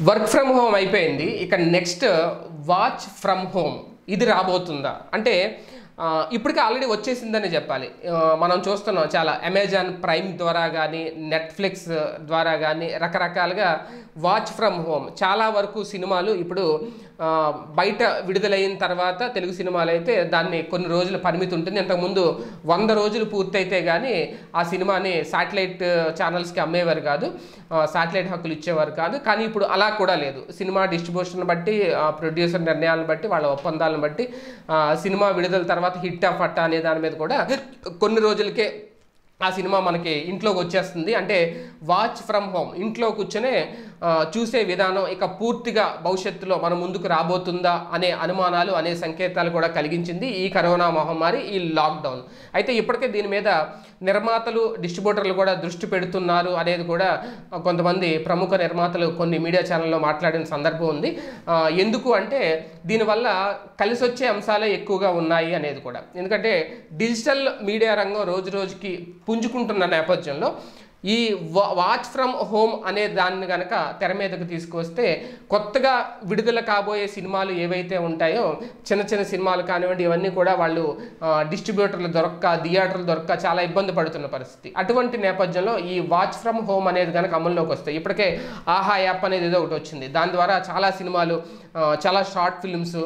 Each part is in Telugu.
వర్క్ ఫ్రమ్ హోమ్ అయిపోయింది. ఇక నెక్స్ట్ వాచ్ ఫ్రమ్ హోమ్. ఇది రాబోతుందా? అంటే ఇప్పటికే ఆల్రెడీ వచ్చేసిందని చెప్పాలి. మనం చూస్తున్నాం చాలా. అమెజాన్ ప్రైమ్ ద్వారా కానీ నెట్ఫ్లిక్స్ ద్వారా కానీ రకరకాలుగా వాచ్ ఫ్రమ్ హోమ్ చాలా వరకు సినిమాలు ఇప్పుడు బయట విడుదలైన తర్వాత తెలుగు సినిమాలు అయితే దాన్ని కొన్ని రోజుల పరిమితి ఉంటుంది. ఇంతకుముందు వంద రోజులు పూర్తయితే కానీ ఆ సినిమాని శాటిలైట్ ఛానల్స్కి అమ్మేవారు కాదు. శాటిలైట్ హక్కులు ఇచ్చేవారు కాదు. కానీ ఇప్పుడు అలా కూడా లేదు. సినిమా డిస్ట్రిబ్యూషన్ బట్టి ప్రొడ్యూసర్ నిర్ణయాలను బట్టి వాళ్ళ ఒప్పందాలను బట్టి సినిమా విడుదల తర్వాత హిట్ ఆఫ్ అట్టా అనే దాని మీద కూడా కొన్ని రోజులకే ఆ సినిమా మనకి ఇంట్లోకి వచ్చేస్తుంది. అంటే వాచ్ ఫ్రమ్ హోమ్ ఇంట్లో కూర్చొనే చూసే విధానం ఇక పూర్తిగా భవిష్యత్తులో మన ముందుకు రాబోతుందా అనే అనుమానాలు అనే సంకేతాలు కూడా కలిగించింది ఈ కరోనా మహమ్మారి ఈ లాక్డౌన్ అయితే ఇప్పటికే దీని మీద నిర్మాతలు డిస్ట్రిబ్యూటర్లు కూడా దృష్టి పెడుతున్నారు అనేది కూడా కొంతమంది ప్రముఖ నిర్మాతలు కొన్ని మీడియా ఛానల్లో మాట్లాడిన సందర్భం ఉంది. ఎందుకు అంటే దీనివల్ల కలిసి వచ్చే అంశాలే ఎక్కువగా ఉన్నాయి అనేది కూడా. ఎందుకంటే డిజిటల్ మీడియా రంగం రోజు రోజుకి పుంజుకుంటున్న నేపథ్యంలో ఈ వా- వాచ్ ఫ్రమ్ హోమ్ అనే దాన్ని కనుక తెర మీదకు తీసుకొస్తే కొత్తగా విడుదల కాబోయే సినిమాలు ఏవైతే ఉంటాయో చిన్న చిన్న సినిమాలు కానివ్వండి ఇవన్నీ కూడా వాళ్ళు డిస్ట్రిబ్యూటర్లు దొరక్క థియేటర్లు దొరక్క చాలా ఇబ్బంది పడుతున్న పరిస్థితి. అటువంటి నేపథ్యంలో ఈ వాచ్ ఫ్రమ్ హోమ్ అనేది కనుక అమల్లోకి వస్తాయి ఇప్పటికే ఆహా యాప్ అనేది ఏదో ఒకటి వచ్చింది. దాని ద్వారా చాలా సినిమాలు చాలా షార్ట్ ఫిల్మ్స్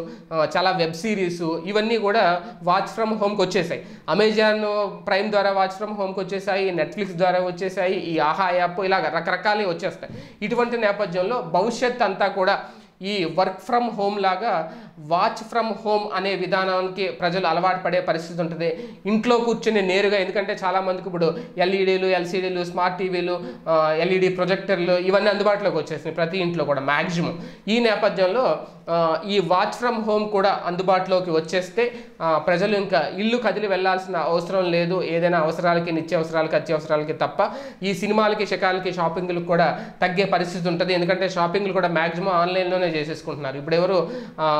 చాలా వెబ్ సిరీస్ ఇవన్నీ కూడా వాచ్ ఫ్రమ్ హోమ్కి వచ్చేసాయి. అమెజాన్ ప్రైమ్ ద్వారా వాచ్ ఫ్రమ్ హోమ్కి వచ్చేసాయి నెట్ఫ్లిక్స్ ద్వారా వచ్చేసాయి ఈ ఆహా యాప్ ఇలాగ రకరకాలే వచ్చేస్తాయి. ఇటువంటి నేపథ్యంలో భవిష్యత్ అంతా కూడా ఈ వర్క్ ఫ్రమ్ హోమ్ లాగా వాచ్ ఫ్రమ్ హోమ్ అనే విధానానికి ప్రజలు అలవాటు పడే పరిస్థితి ఉంటుంది. ఇంట్లో కూర్చొని నేరుగా ఎందుకంటే చాలామందికి ఇప్పుడు ఎల్ఈడీలు ఎల్సీడీలు స్మార్ట్ టీవీలు ఎల్ఈడి ప్రొజెక్టర్లు ఇవన్నీ అందుబాటులోకి వచ్చేసినాయి ప్రతి ఇంట్లో కూడా మ్యాక్సిమం ఈ నేపథ్యంలో ఈ వాచ్ ఫ్రమ్ హోమ్ కూడా అందుబాటులోకి వచ్చేస్తే ప్రజలు ఇంకా ఇల్లు కదిలి వెళ్ళాల్సిన అవసరం లేదు. ఏదైనా అవసరాలకి నిత్యావసరాలకి అత్యవసరాలకి తప్ప ఈ సినిమాలకి షకాలకి షాపింగ్లకు కూడా తగ్గే పరిస్థితి ఉంటుంది. ఎందుకంటే షాపింగ్లు కూడా మ్యాక్సిమం ఆన్లైన్లోనే చేసేసుకుంటున్నారు. ఇప్పుడు ఎవరు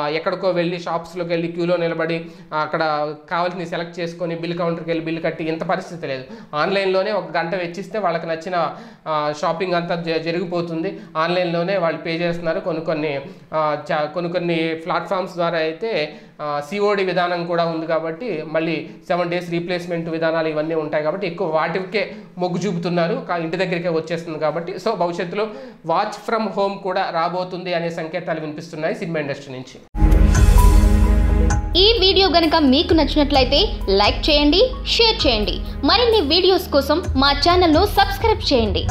ఎక్కడికో వెళ్ళి షాప్స్లోకి వెళ్ళి క్యూలో నిలబడి అక్కడ కావాల్సిన సెలెక్ట్ చేసుకొని బిల్ కౌంటర్కి వెళ్ళి బిల్ కట్టి ఇంత పరిస్థితి లేదు. ఆన్లైన్లోనే ఒక గంట వెచ్చిస్తే వాళ్ళకి నచ్చిన షాపింగ్ అంతా జ- జరిగిపోతుంది. ఆన్లైన్లోనే వాళ్ళు పే చేస్తున్నారు. కొన్ని కొన్ని చా- కొన్ని కొన్ని ప్లాట్ఫామ్స్ ద్వారా అయితే సిఓడి విధానం కూడా ఉంది కాబట్టి మళ్ళీ సెవెన్ డేస్ రీప్లేస్మెంట్ విధానాలు ఇవన్నీ ఉంటాయి కాబట్టి ఎక్కువ వాటికే మొగ్గు చూపుతున్నారు. ఇంటి దగ్గరికే వచ్చేస్తుంది కాబట్టి. సో భవిష్యత్తులో వాచ్ ఫ్రమ్ హోమ్ కూడా రాబోతుంది అనే సంకేతాలు వినిపిస్తున్నాయి సినిమా ఇండస్ట్రీ నుంచి. ఈ వీడియో గనుక మీకు నచ్చినట్లయితే లైక్ చేయండి షేర్ చేయండి. మరిన్ని వీడియోస్ కోసం మా ఛానల్ను సబ్స్క్రైబ్ చేయండి.